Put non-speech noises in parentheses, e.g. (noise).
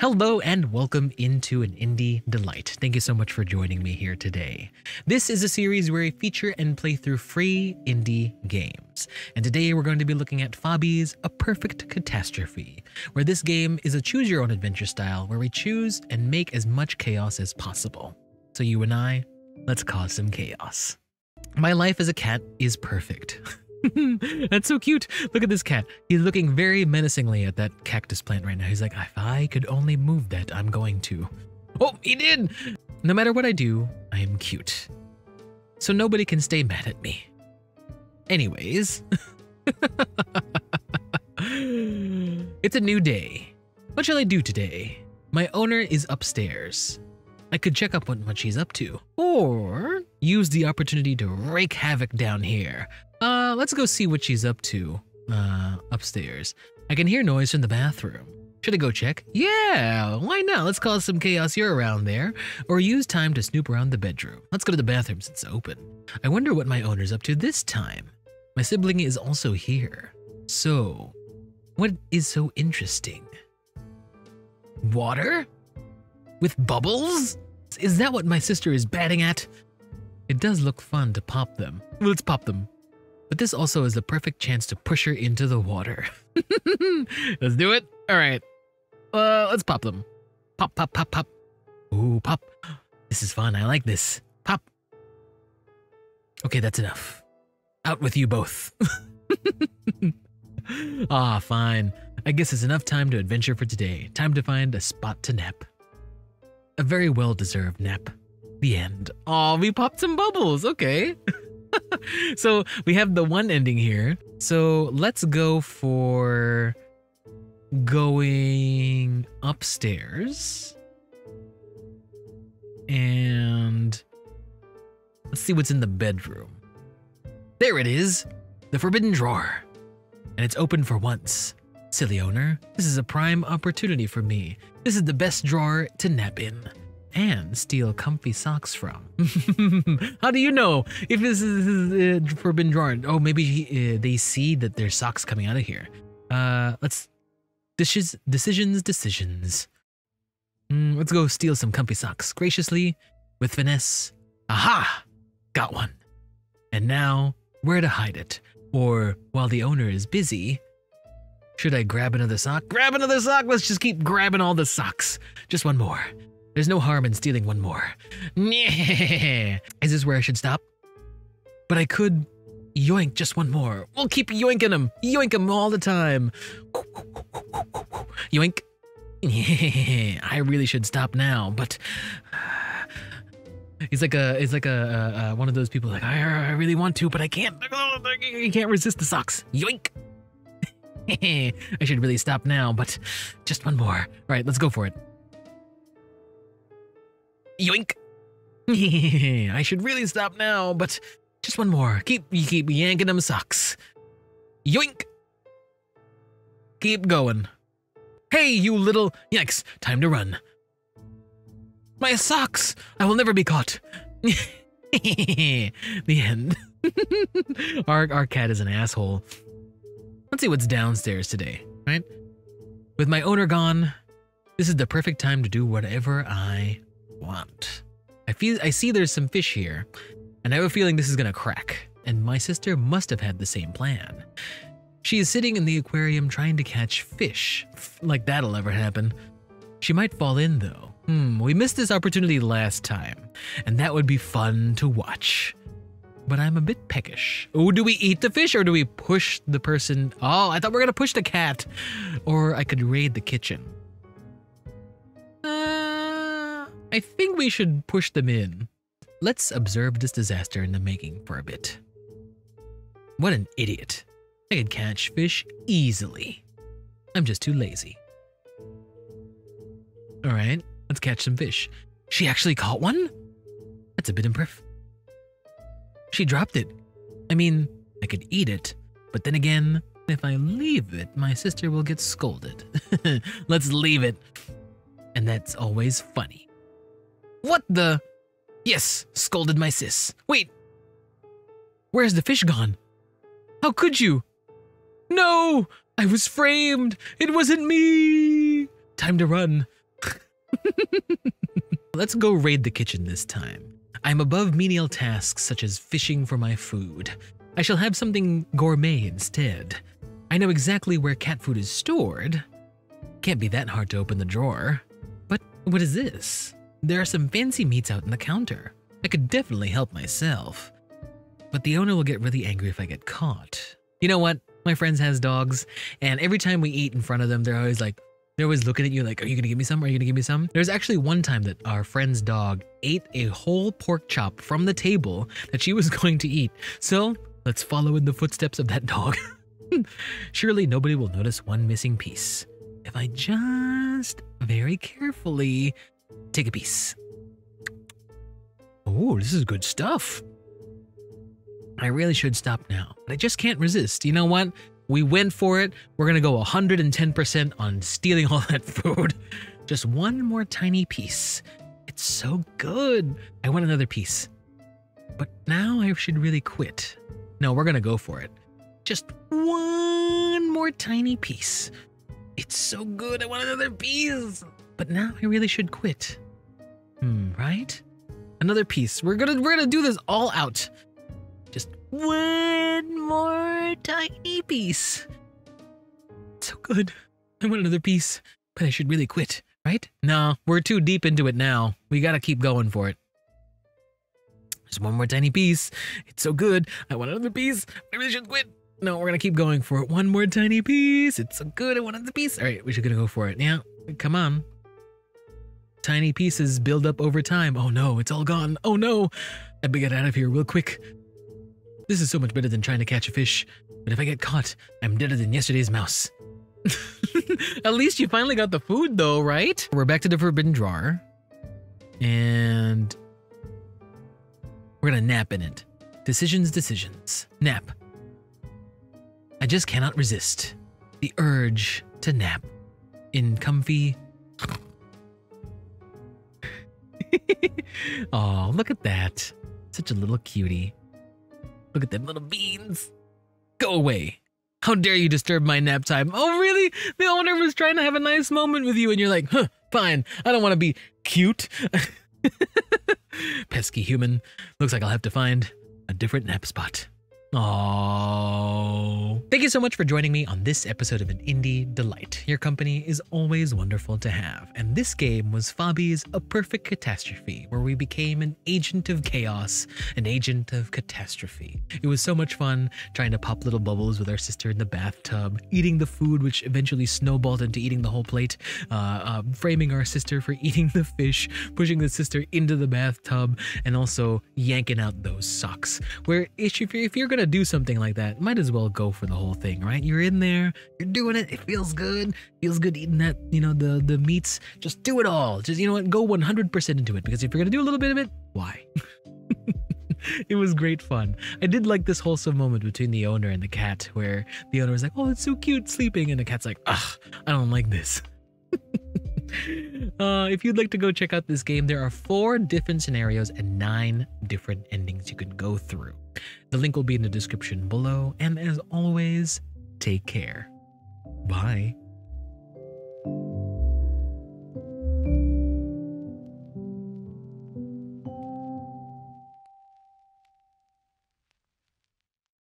Hello and welcome into an Indie Delight. Thank you so much for joining me here today. This is a series where I feature and play through free indie games. And today we're going to be looking at Fabi's A Purrfect Catastrophe, where this game is a choose your own adventure style where we choose and make as much chaos as possible. So you and I, let's cause some chaos. My life as a cat is perfect. (laughs) (laughs) That's so cute. Look at this cat. He's looking very menacingly at that cactus plant right now. He's like, if I could only move that, I'm going to. Oh, he did! No matter what I do, I am cute. So nobody can stay mad at me. Anyways. (laughs) it's a new day. What shall I do today? My owner is upstairs. I could check up on what she's up to, or use the opportunity to rake havoc down here. Uh, let's go see what she's up to, uh, upstairs. I can hear noise from the bathroom. Should I go check? Yeah, why not? Let's cause some chaos here around there, or use time to snoop around the bedroom. Let's go to the bathroom since it's open. I wonder what my owner's up to this time. My sibling is also here. So, what is so interesting? Water? With bubbles? Is that what my sister is batting at? It does look fun to pop them. Let's pop them. But this also is the perfect chance to push her into the water. (laughs) let's do it. All right. Uh, let's pop them. Pop, pop, pop, pop. Ooh, pop. This is fun. I like this. Pop. Okay, that's enough. Out with you both. (laughs) ah, fine. I guess it's enough time to adventure for today. Time to find a spot to nap. A very well deserved nap. The end. Oh, we popped some bubbles. Okay. (laughs) (laughs) so we have the one ending here. So let's go for going upstairs. And let's see what's in the bedroom. There it is, the forbidden drawer. And it's open for once. Silly owner, this is a prime opportunity for me. This is the best drawer to nap in and steal comfy socks from. (laughs) How do you know if this is uh, forbidden drawer? Oh, maybe uh, they see that there's socks coming out of here. Uh, let's dishes, decisions, decisions. Mm, let's go steal some comfy socks graciously with finesse. Aha! Got one. And now, where to hide it? Or while the owner is busy, should I grab another sock? Grab another sock! Let's just keep grabbing all the socks. Just one more. There's no harm in stealing one more. (laughs) Is this where I should stop? But I could yoink just one more. We'll keep yoinking them. Yoink them all the time. Yoink. (laughs) I really should stop now, but (sighs) he's like a he's like a, a, a one of those people like I, I really want to, but I can't. I can't resist the socks. Yoink. (laughs) I should really stop now, but just one more. All right, let's go for it. Yoink. (laughs) I should really stop now, but just one more. Keep keep yanking them socks. Yoink. Keep going. Hey, you little yikes! Time to run. My socks! I will never be caught. (laughs) the end. (laughs) our our cat is an asshole. Let's see what's downstairs today, right? With my owner gone, this is the perfect time to do whatever I want. I feel I see there's some fish here, and I have a feeling this is gonna crack, and my sister must have had the same plan. She is sitting in the aquarium trying to catch fish. Like that'll ever happen. She might fall in though. Hmm, we missed this opportunity last time, and that would be fun to watch. But I'm a bit peckish. Oh, do we eat the fish or do we push the person? Oh, I thought we are gonna push the cat. Or I could raid the kitchen. I think we should push them in. Let's observe this disaster in the making for a bit. What an idiot. I could catch fish easily. I'm just too lazy. Alright, let's catch some fish. She actually caught one? That's a bit impressive. She dropped it. I mean, I could eat it, but then again, if I leave it, my sister will get scolded. (laughs) Let's leave it. And that's always funny. What the? Yes, scolded my sis. Wait. Where's the fish gone? How could you? No! I was framed! It wasn't me! Time to run. (laughs) Let's go raid the kitchen this time. I'm above menial tasks such as fishing for my food. I shall have something gourmet instead. I know exactly where cat food is stored. Can't be that hard to open the drawer. But what is this? There are some fancy meats out on the counter. I could definitely help myself. But the owner will get really angry if I get caught. You know what? My friends has dogs, and every time we eat in front of them, they're always like, they're always looking at you like, are you gonna give me some? Are you gonna give me some? There's actually one time that our friend's dog ate a whole pork chop from the table that she was (laughs) going to eat. So let's follow in the footsteps of that dog. (laughs) Surely nobody will notice one missing piece. If I just very carefully take a piece. Oh, this is good stuff. I really should stop now, but I just can't resist. You know what? We went for it. We're gonna go 110% on stealing all that (laughs) food. Just one more tiny piece. It's so good. I want another piece. But now I should really quit. No, we're gonna go for it. Just one more tiny piece. It's so good. I want another piece. But now I really should quit. Hmm, right? Another piece. We're gonna we're gonna do this all out. Just one more tiny piece. So good. I want another piece, but I should really quit, right? No, we're too deep into it now. We gotta keep going for it. Just one more tiny piece. It's so good. I want another piece. I really should quit. No, we're gonna keep going for it. One more tiny piece. It's so good. I want another piece. All right, we should gonna go for it. Yeah, come on. Tiny pieces build up over time. Oh no, it's all gone. Oh no. I better get out of here real quick. This is so much better than trying to catch a fish. But if I get caught, I'm deader than yesterday's mouse. (laughs) At least you finally got the food though, right? We're back to the forbidden drawer. And we're gonna nap in it. Decisions, decisions. Nap. I just cannot resist the urge to nap in comfy. (laughs) oh, look at that. Such a little cutie. Look at them little beans. Go away. How dare you disturb my nap time? Oh, really? The owner was trying to have a nice moment with you, and you're like, huh, fine. I don't want to be cute. (laughs) Pesky human. Looks like I'll have to find a different nap spot. Oh. Thank you so much for joining me on this episode of an Indie Delight. Your company is always wonderful to have, and this game was Fabi's A Purrfect Catastrophe, where we became an agent of chaos, an agent of catastrophe. It was so much fun trying to pop little bubbles with our sister in the bathtub, eating the food, which eventually snowballed into eating the whole plate, uh, uh, framing our sister for (laughs) eating the fish, pushing the sister into the bathtub, and also yanking out those socks. Where if you're, if you're gonna do something like that, might as well go for the whole thing, right? You're in there, you're doing it, it feels good, feels good eating that, you know, the the meats. Just do it all. Just you know what, go 100% into it because if you're gonna do a little bit of it, why? (laughs) it was great fun. I did like this wholesome moment between the owner and the cat where the owner was like, "Oh, it's so cute sleeping," and the cat's like, "Ugh, I don't like this." Uh, if you'd like to go check out this game, there are four different scenarios and nine different endings you can go through. The link will be in the description below, and as always, take care. Bye.